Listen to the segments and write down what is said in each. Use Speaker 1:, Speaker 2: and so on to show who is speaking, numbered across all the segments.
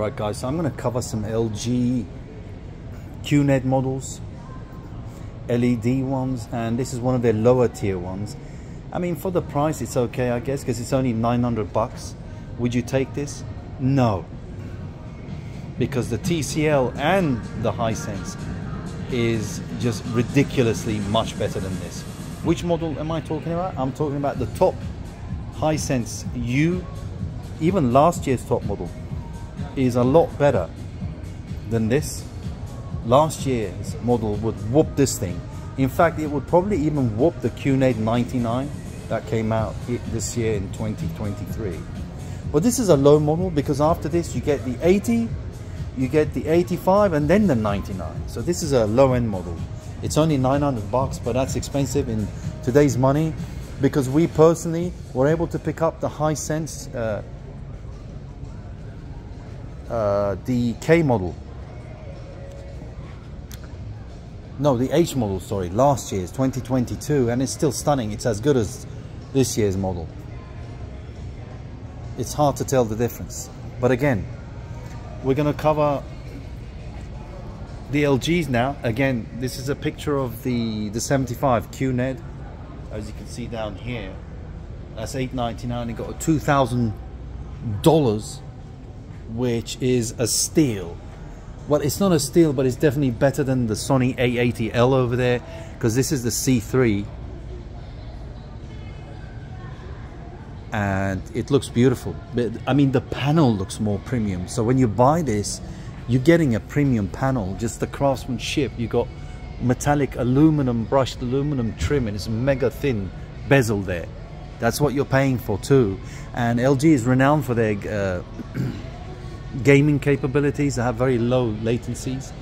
Speaker 1: Right guys, so I'm going to cover some LG QNED models, LED ones, and this is one of their lower tier ones. I mean, for the price, it's okay, I guess, because it's only 900 bucks. Would you take this? No. Because the TCL and the Hisense is just ridiculously much better than this. Which model am I talking about? I'm talking about the top Hisense U, even last year's top model is a lot better than this. Last year's model would whoop this thing. In fact, it would probably even whoop the QNED 99 that came out this year in 2023. But this is a low model because after this you get the 80, you get the 85 and then the 99. So this is a low end model. It's only 900 bucks, but that's expensive in today's money because we personally were able to pick up the Hisense uh, uh, the K model. No, the H model, sorry, last year's 2022, and it's still stunning. It's as good as this year's model. It's hard to tell the difference. But again, we're going to cover the LGs now. Again, this is a picture of the, the 75 QNED. As you can see down here, that's 8.99. It got a $2,000 which is a steal. Well, it's not a steal, but it's definitely better than the Sony A80L over there because this is the C3 and it looks beautiful. But I mean, the panel looks more premium. So when you buy this, you're getting a premium panel. Just the craftsmanship. You got metallic aluminum brushed aluminum trim and it's mega thin bezel there. That's what you're paying for too. And LG is renowned for their uh, gaming capabilities. They have very low latencies.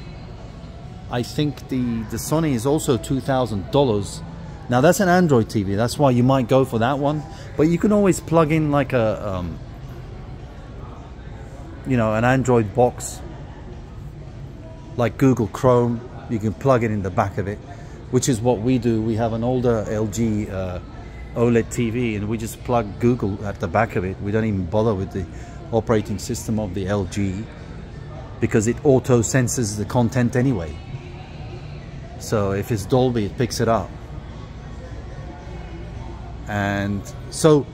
Speaker 1: I think the, the Sony is also $2,000. Now that's an Android TV. That's why you might go for that one. But you can always plug in like a, um, you know, an Android box like Google Chrome. You can plug it in the back of it, which is what we do. We have an older LG uh, OLED TV and we just plug Google at the back of it. We don't even bother with the operating system of the LG because it auto senses the content anyway. So if it's Dolby, it picks it up. And so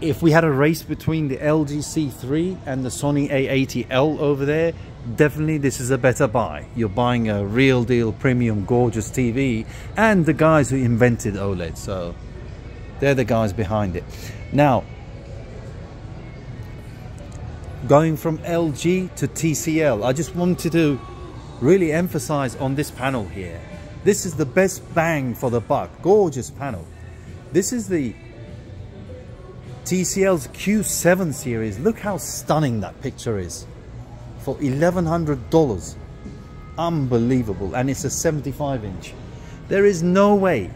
Speaker 1: if we had a race between the LG C3 and the Sony A80L over there, definitely this is a better buy. You're buying a real deal premium gorgeous TV and the guys who invented OLED. So they're the guys behind it. Now, going from LG to TCL. I just wanted to really emphasize on this panel here. This is the best bang for the buck. Gorgeous panel. This is the TCL's Q7 series. Look how stunning that picture is. For $1,100. Unbelievable. And it's a 75 inch. There is no way